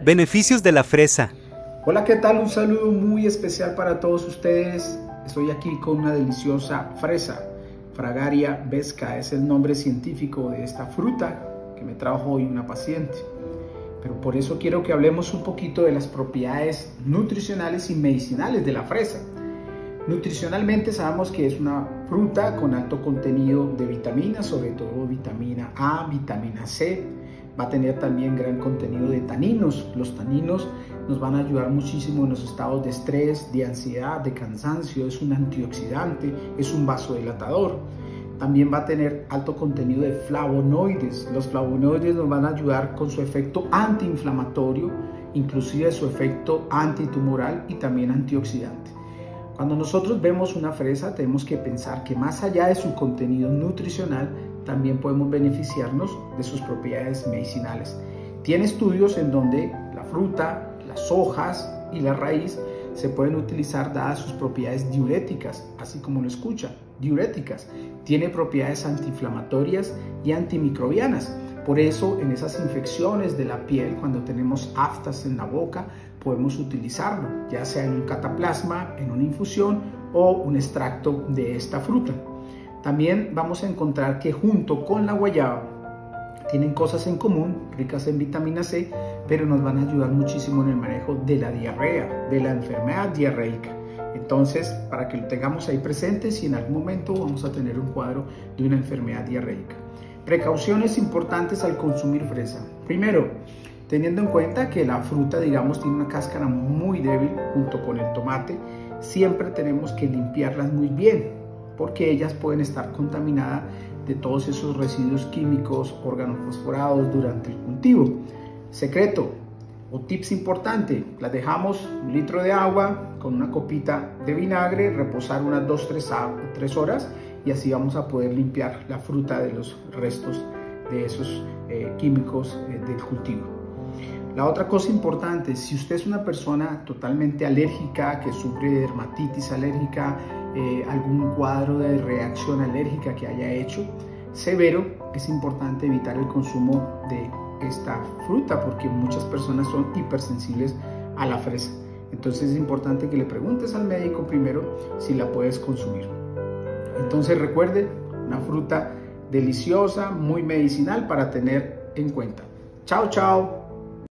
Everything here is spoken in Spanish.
Beneficios de la fresa. Hola, ¿qué tal? Un saludo muy especial para todos ustedes. Estoy aquí con una deliciosa fresa. Fragaria vesca es el nombre científico de esta fruta que me trajo hoy una paciente. Pero por eso quiero que hablemos un poquito de las propiedades nutricionales y medicinales de la fresa. Nutricionalmente sabemos que es una fruta con alto contenido de vitaminas, sobre todo vitamina A, vitamina C, va a tener también gran contenido de taninos. Los taninos nos van a ayudar muchísimo en los estados de estrés, de ansiedad, de cansancio. Es un antioxidante, es un vasodilatador. También va a tener alto contenido de flavonoides. Los flavonoides nos van a ayudar con su efecto antiinflamatorio, inclusive su efecto antitumoral y también antioxidante. Cuando nosotros vemos una fresa tenemos que pensar que más allá de su contenido nutricional también podemos beneficiarnos de sus propiedades medicinales. Tiene estudios en donde la fruta, las hojas y la raíz se pueden utilizar dadas sus propiedades diuréticas, así como lo escucha, diuréticas. Tiene propiedades antiinflamatorias y antimicrobianas. Por eso en esas infecciones de la piel, cuando tenemos aftas en la boca, podemos utilizarlo, ya sea en un cataplasma, en una infusión o un extracto de esta fruta. También vamos a encontrar que junto con la guayaba tienen cosas en común, ricas en vitamina C, pero nos van a ayudar muchísimo en el manejo de la diarrea, de la enfermedad diarreica. Entonces, para que lo tengamos ahí presente, si en algún momento vamos a tener un cuadro de una enfermedad diarreica. Precauciones importantes al consumir fresa. Primero, teniendo en cuenta que la fruta, digamos, tiene una cáscara muy débil junto con el tomate, siempre tenemos que limpiarlas muy bien porque ellas pueden estar contaminadas de todos esos residuos químicos organofosforados durante el cultivo. Secreto o tips importante, las dejamos un litro de agua con una copita de vinagre, reposar unas 2-3 horas y así vamos a poder limpiar la fruta de los restos de esos eh, químicos eh, del cultivo. La otra cosa importante, si usted es una persona totalmente alérgica, que sufre de dermatitis alérgica, eh, algún cuadro de reacción alérgica que haya hecho severo, es importante evitar el consumo de esta fruta porque muchas personas son hipersensibles a la fresa. Entonces es importante que le preguntes al médico primero si la puedes consumir. Entonces recuerde, una fruta deliciosa, muy medicinal para tener en cuenta. Chao, chao.